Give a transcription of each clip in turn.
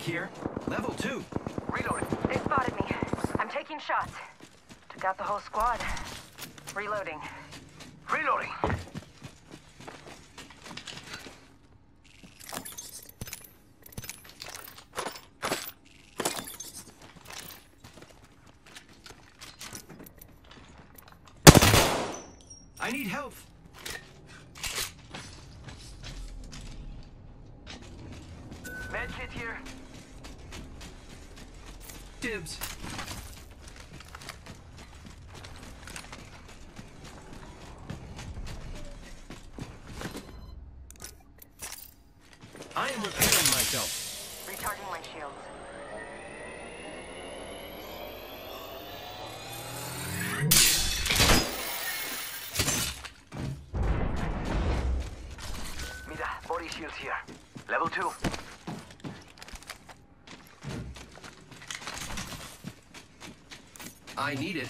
Backpack here. Level two. Reloading. They spotted me. I'm taking shots. Took out the whole squad. Reloading. I need help. Medkit here. Dibs. I am repairing myself. Recharging my shields. Mira, body shields here. Level two. I need it.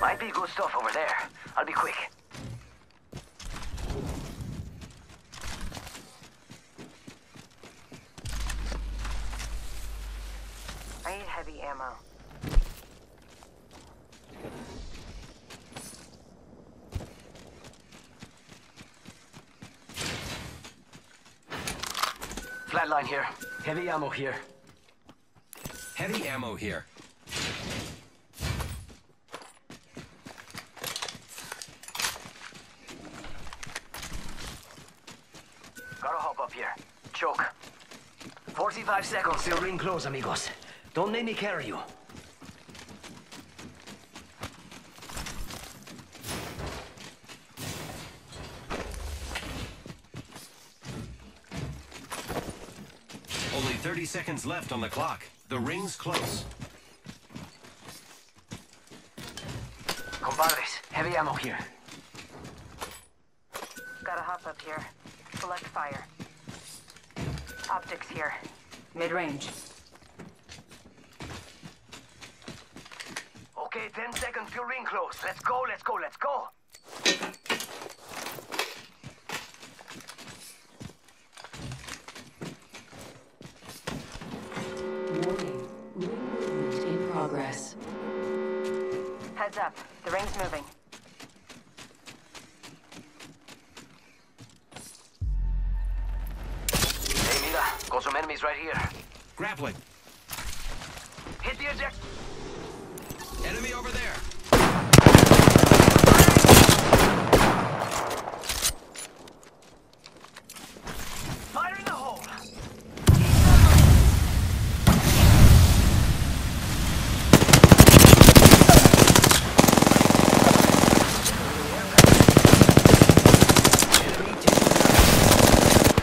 Might be good stuff over there. I'll be quick. I need heavy ammo. Flatline here. Heavy ammo here. Heavy ammo here. Gotta hop up here. Choke. 45 seconds till ring close, amigos. Don't make me carry you. Only 30 seconds left on the clock. The ring's close. Compadres, heavy ammo here. Gotta hop up here. Select fire. Optics here. Mid-range. Okay, 10 seconds till ring close. Let's go, let's go, let's go. Warning. Ring movement in progress. Heads up. The ring's moving. Grappling. Hit the eject. Enemy over there. Fire in the hole.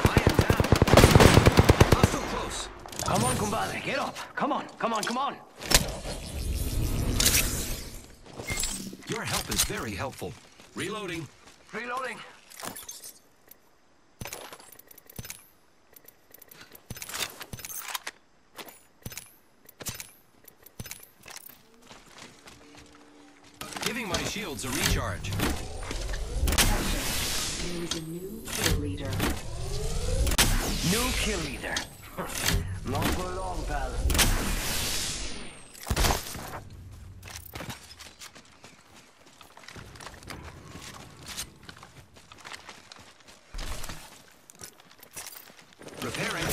I am down. Hostile close. Come on, compadre, get up. Come on, come on. Your help is very helpful. Reloading. Reloading. Giving my shields a recharge. There is a new kill leader. New kill leader. Not for long, pal. Repairing.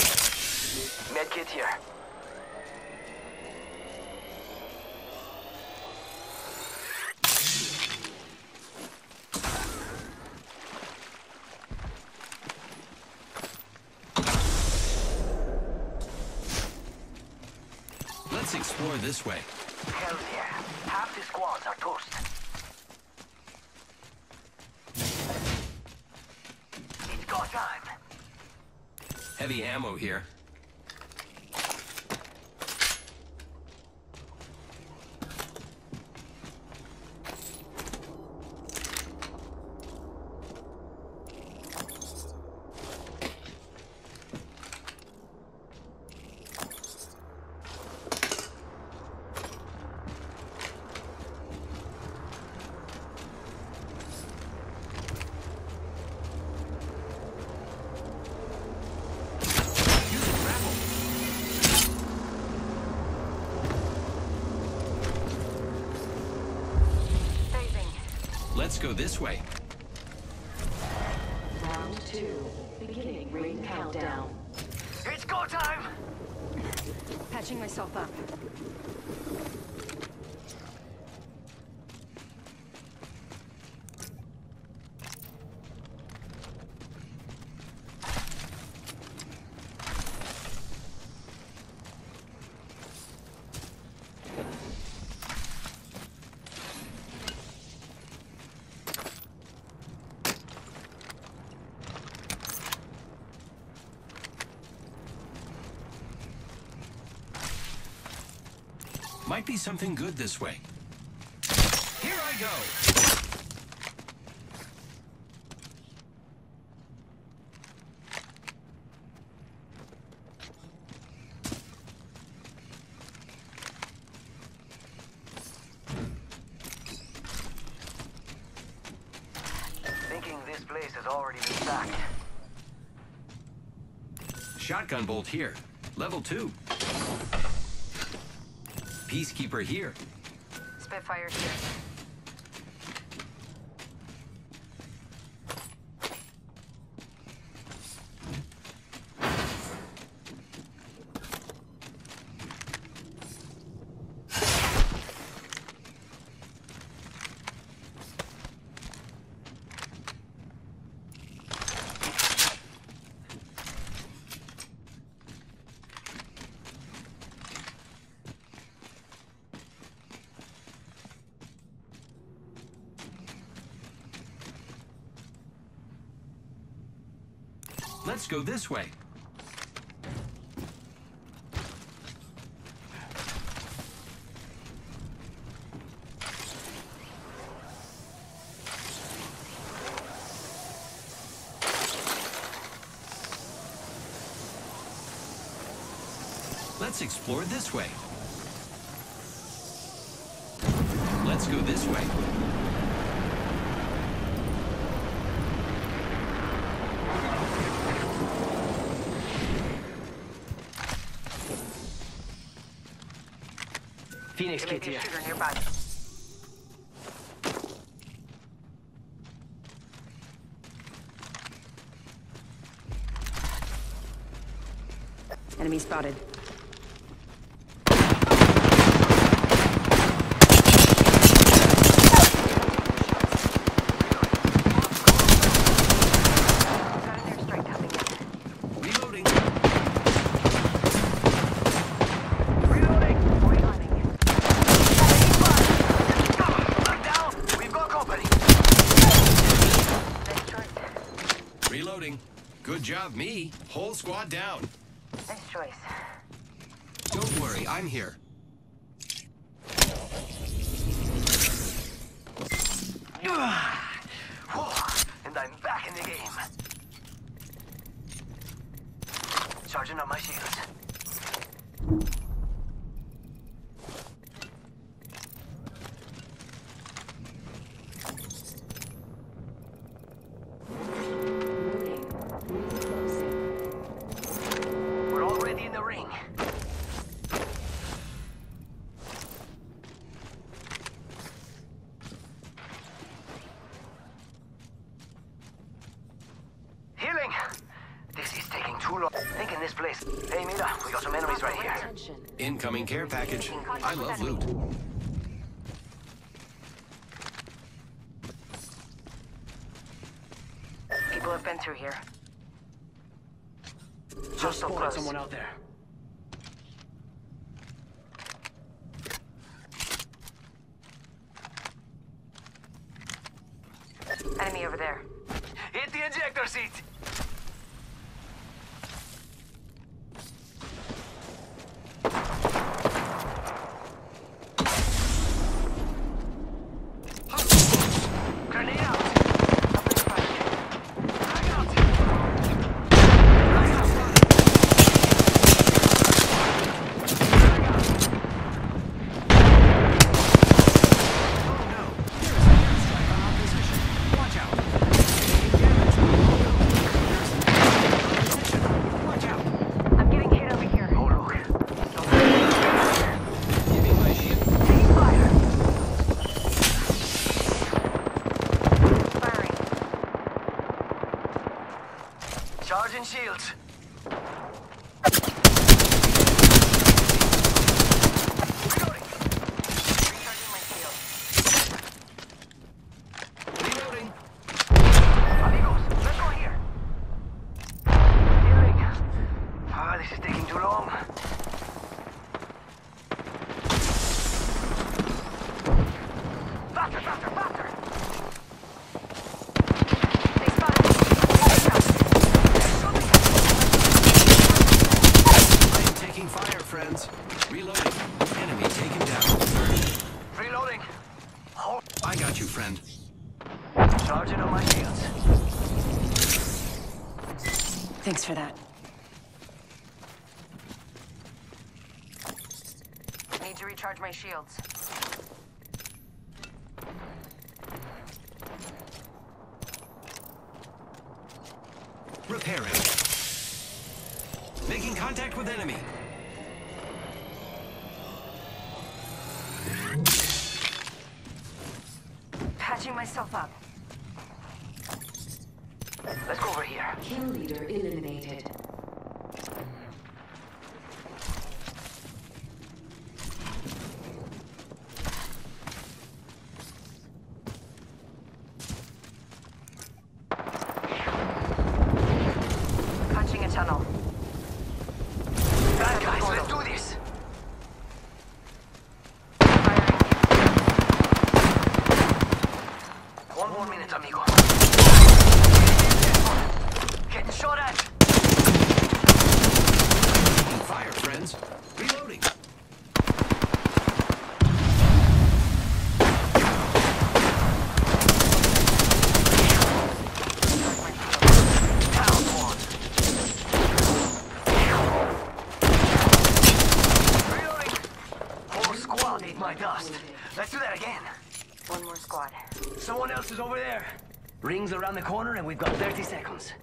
Medkit here. Explore this way. Hell yeah. Half the squads are toast. It's go time. Heavy ammo here. Let's go this way. Round two. Beginning ring countdown. It's go time. Patching myself up. Might be something good this way. Here I go. Thinking this place has already been stacked. Shotgun bolt here. Level 2. Peacekeeper here. Spitfires here. Let's go this way. Let's explore this way. Let's go this way. Phoenix kit here. Enemy spotted. Got an airstrike coming in. Reloading. Reloading. Reloading. Lock down. We've got company. Nice choice. Reloading. Good job, me. Whole squad down. Nice choice. Don't worry, I'm here. And I'm back in the game. Charging up my shields. in this place. Hey, Mira, we got some enemies right here. Incoming care package. I love loot. People have been through here. Just so close. someone out there. Enemy over there. Hit the ejector seat! Fire, friends. Reloading. Enemy taken down. Reloading. Hold. I got you, friend. Charging on my shields. Thanks for that. Need to recharge my shields. Repairing. Making contact with enemy. Myself up. Let's go over here. Kill leader eliminated. Punching a tunnel. Bad guys, let's do this. Firing. One more minute, amigo. Getting shot at. Taking fire, friends. Reloading. Down one. Reloading. Whole squad ate my dust. Let's do that again. One more squad. Someone else is over there. Rings around the corner and we've got 30 seconds.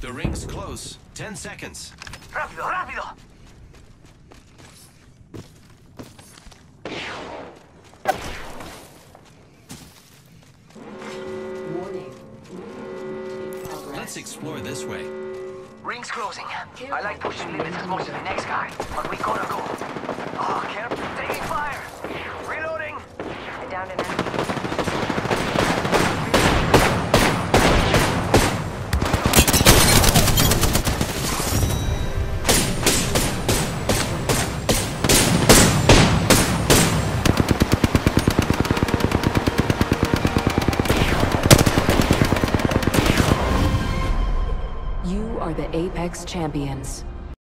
The ring's close. Ten seconds. Rápido, rápido. Closing. I like pushing limits as much as the next guy, but we gotta go. Champions.